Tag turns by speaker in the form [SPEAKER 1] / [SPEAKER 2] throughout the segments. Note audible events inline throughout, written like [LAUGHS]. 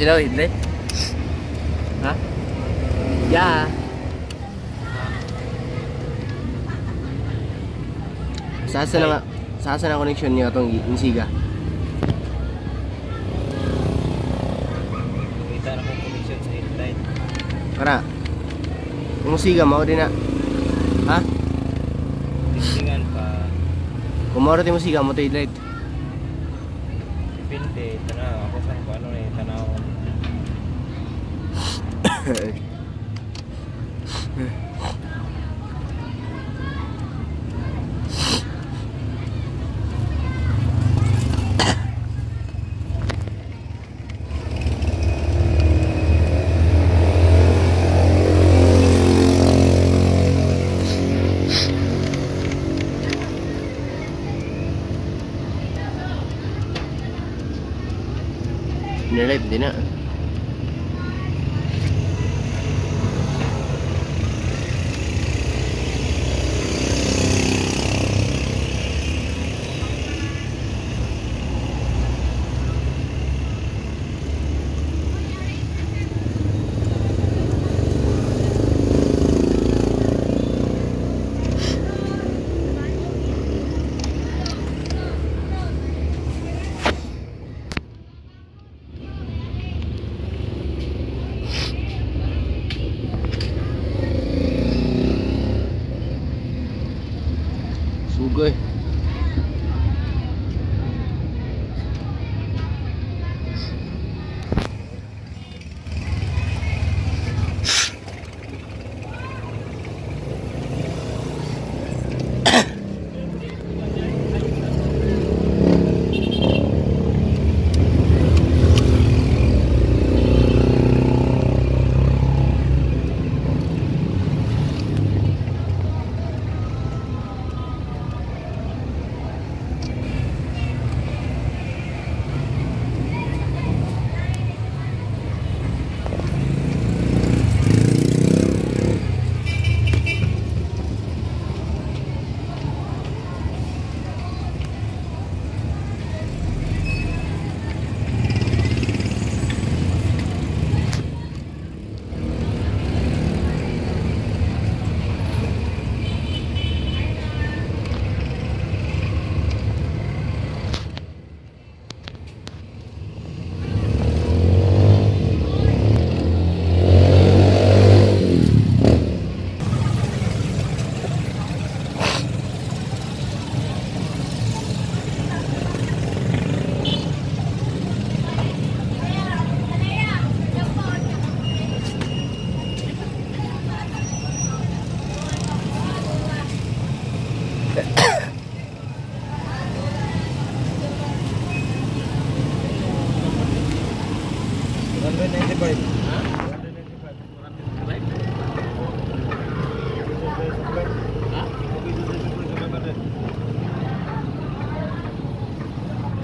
[SPEAKER 1] Sila headlight? Ha? Yeah. Sasa na nga, connection niyo itong Insiga.
[SPEAKER 2] Kita na kong connection sa headlight.
[SPEAKER 1] Para, yung Insiga, mao din na. Ha?
[SPEAKER 2] Tingnan pa.
[SPEAKER 1] Rin yung Insiga, mo ito headlight.
[SPEAKER 2] Nếu lên
[SPEAKER 1] thế nữa. probably.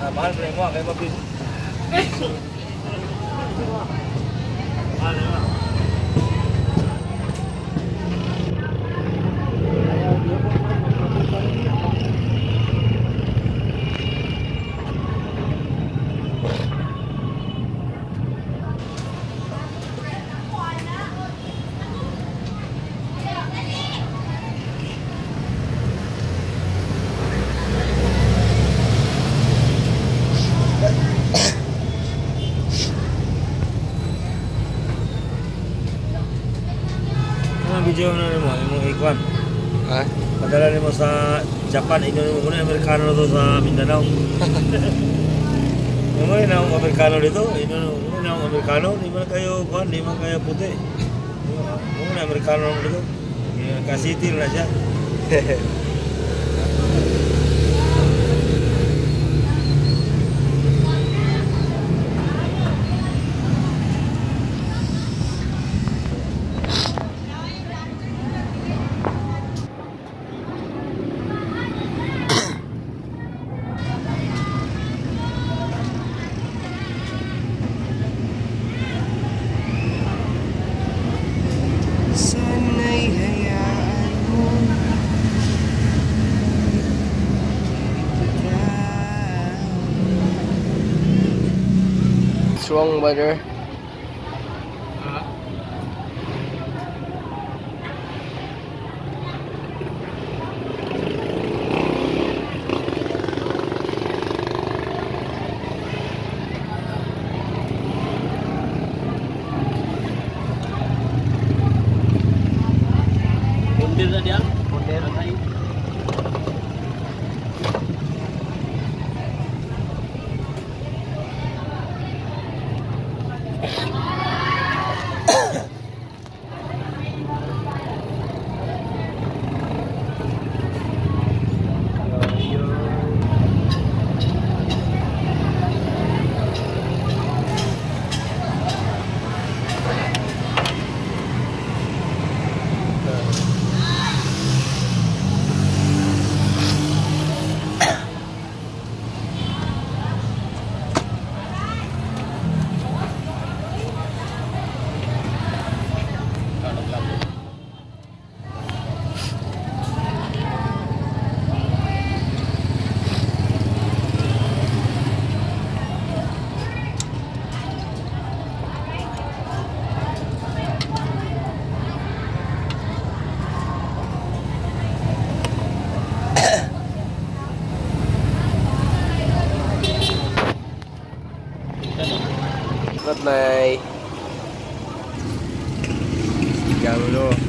[SPEAKER 3] Ah, bahar remo, remo bis. Ano video na mo, imong ikwan.
[SPEAKER 1] Ha?
[SPEAKER 3] Padala nimo sa Japan, ino nimo kuno Amerikano to sa Mindanao. [LAUGHS] Yung mga na Amerikano dito, ino ino na Amerikano, di man kayo kuan, di man kayo puti. [LAUGHS] Na Amerikano dito. Kasitil na siya. [LAUGHS] wrong
[SPEAKER 1] weather May Sigang no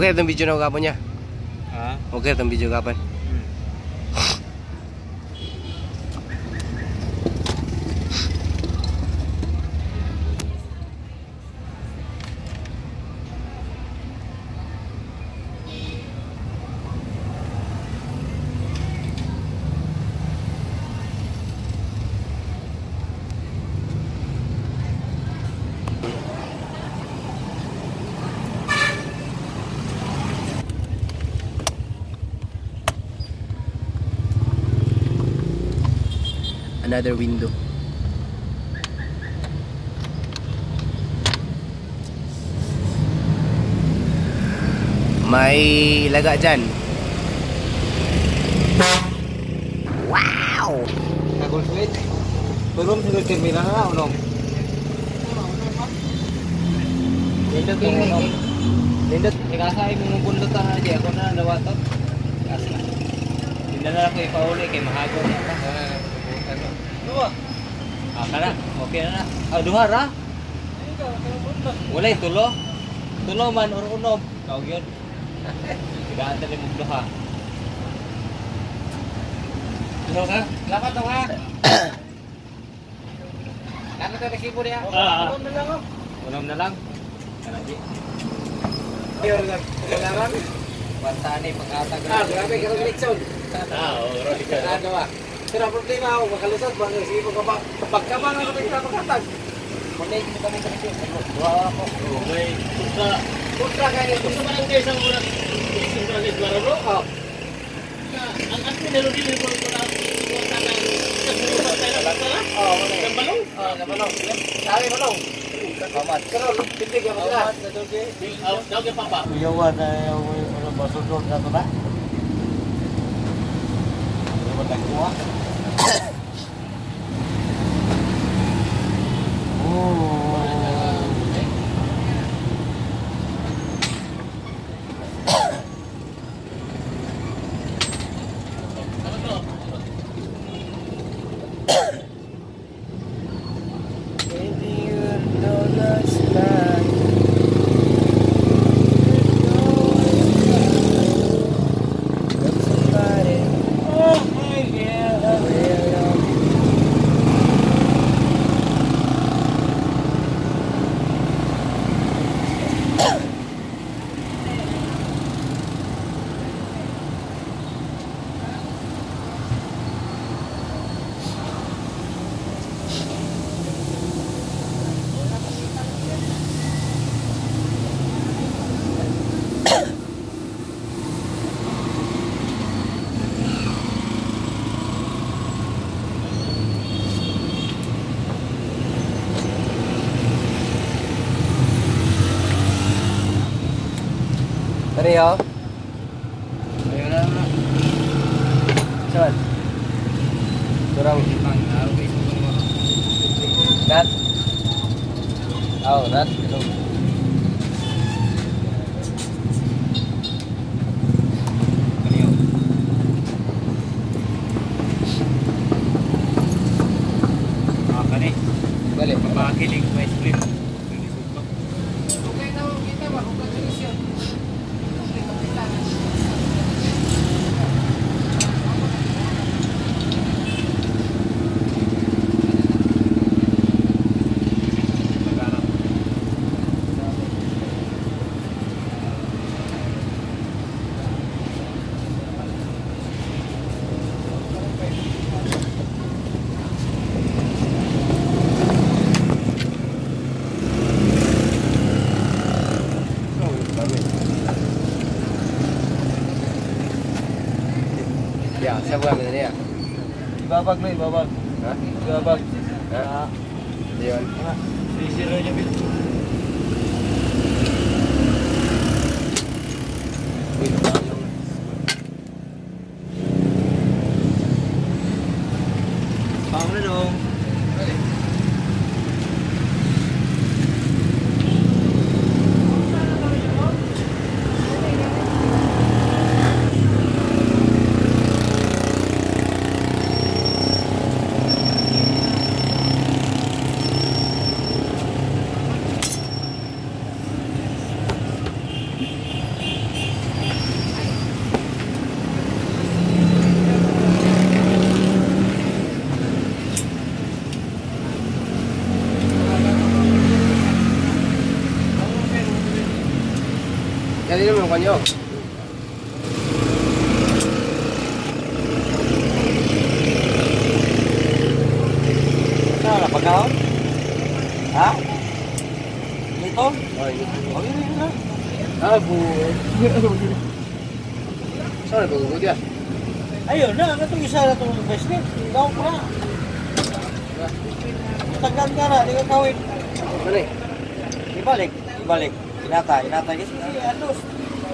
[SPEAKER 2] Okay,
[SPEAKER 1] itong video na kapon niya.
[SPEAKER 2] Ha?
[SPEAKER 1] Okay, itong video kapon. another window. May lagak jan. Wow!
[SPEAKER 2] Kagul sulit. Belum sudah terminal lah, Unong. Lindut, Unong. Lindut. Ika saya mengumpul letak aja, aku nak ada watak. Kasih. Lah, aku ipa uli, kayak mahagun. Ha, bukan ka. Duha. Ah, kana. Okay na na. Ah, duha ra. Walay tulo. Tulo man or unom. Kau yun. Tigaan tali mo duha. Tulo ka? Lapat to ka. Kano to resibo niya?
[SPEAKER 4] Ah.
[SPEAKER 2] Unom na lang. oh. Unom na lang. Kana di. Kailangan. Basta ni pagkatag. Ah, grabe ka ng leksyon.
[SPEAKER 4] Ah, Rolly ka.
[SPEAKER 2] Ano ba? Pero ang problema ako, makalusot ba? Kasi mo ka pagkabang ako ng pagkatag. Muna mo kami sa leksyon. Dua ako.
[SPEAKER 4] Oo, may punta.
[SPEAKER 2] Kontra kayo.
[SPEAKER 4] Gusto ba lang kayo sa mga isang bralis maralo?
[SPEAKER 2] Oh.
[SPEAKER 4] Na, ang at pinalo din ko ko na ko na na tayo ng pala.
[SPEAKER 2] Oh.
[SPEAKER 4] Ng balong.
[SPEAKER 2] Oh. Sabi balong. Kamat. Pero hindi ka magla.
[SPEAKER 4] Aw, daw kay papa.
[SPEAKER 2] Iyawan na yung ano masudod na ito na. Ano ba nagkuha?
[SPEAKER 1] 돼요.
[SPEAKER 2] 전
[SPEAKER 1] 돌아오기
[SPEAKER 2] 난 아우 난 नहीं
[SPEAKER 1] बाबा।
[SPEAKER 2] compañero. ¿Está para acá? ¿Ah?
[SPEAKER 3] ¿Listo?
[SPEAKER 1] Ah, pues.
[SPEAKER 3] ¿Sabes por qué? Ayo, nah, nanti kita ada tu festival, kita mau pernah. Tekan cara dia kawin.
[SPEAKER 1] Balik,
[SPEAKER 3] balik, balik. Inata, inata,
[SPEAKER 1] kita sih,
[SPEAKER 3] aduh.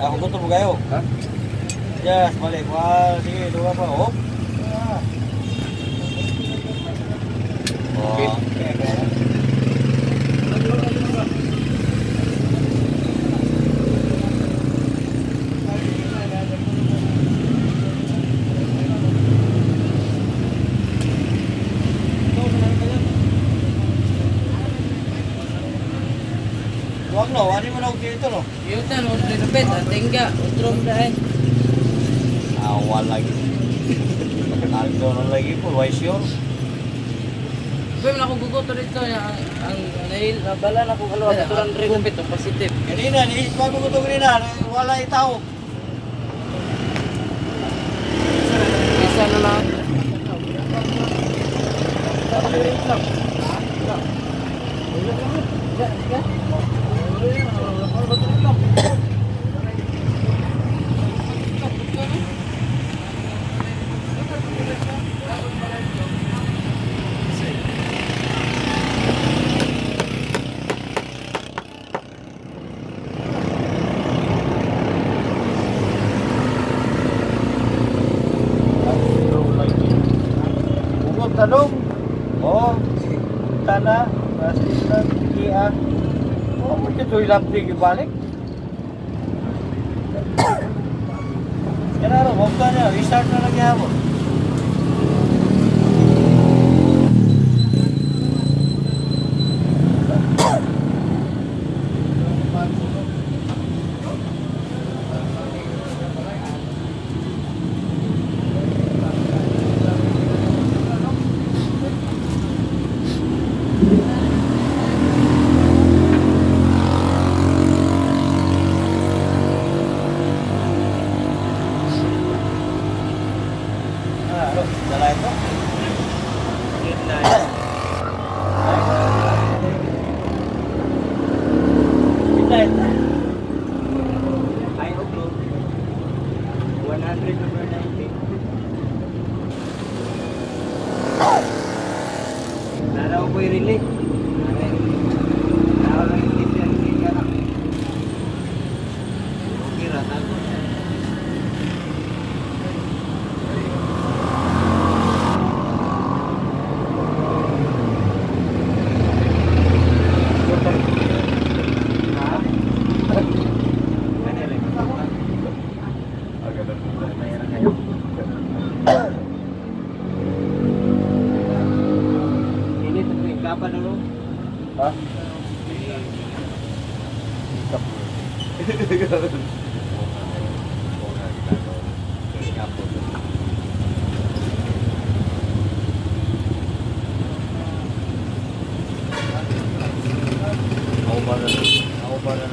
[SPEAKER 1] Ah, aku tu
[SPEAKER 3] bergayo. Ha? Ya, yes, balik. Wah, ni dua apa? Oh.
[SPEAKER 1] oh.
[SPEAKER 3] Okay. Okay.
[SPEAKER 2] Lupit, atingga, utrom dahil.
[SPEAKER 3] Awal lagi. Aldo na lagi po, why sure?
[SPEAKER 2] Pwede na ako gugoto dito, ang, ang nail, nabala na kung kalawa, katulang rin lupit, o positive.
[SPEAKER 3] Kanina, niisip ko ko ito kanina, wala itaw.
[SPEAKER 2] Isa na lang.
[SPEAKER 3] Bukod sana, Basilan, Kia. Oh, mungkin tu hilang pergi balik. Kenapa? Bukannya restart lagi
[SPEAKER 2] apa? 100 over 90. Naraw ko yung relay.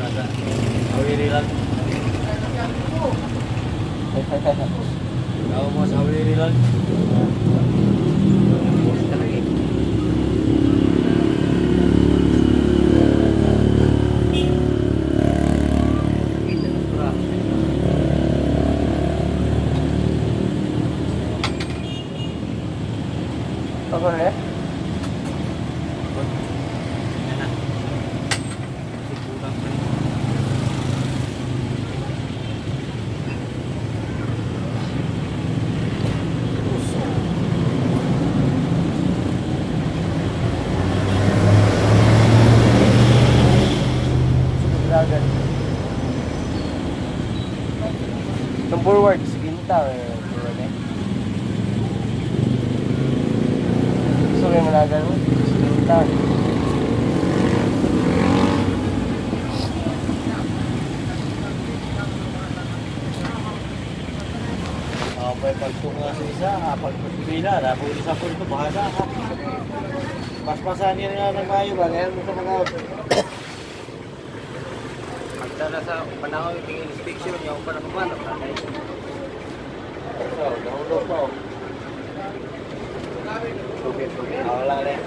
[SPEAKER 3] Awiri lang.
[SPEAKER 1] Forward, eh, forward eh. Ko yung malagan mo? Sige nita.
[SPEAKER 3] Apa yung pagtunga sa isa, pagpagpila, napuli sa punto, bahala ka. Mas-masan niya nga ng mayo ba? Ngayon mo sa mga
[SPEAKER 2] sa panahon yung inspection, yung pa naman,
[SPEAKER 3] So, nahulog pa oh.
[SPEAKER 2] tubig, tubig.
[SPEAKER 3] Ah, Wala rin.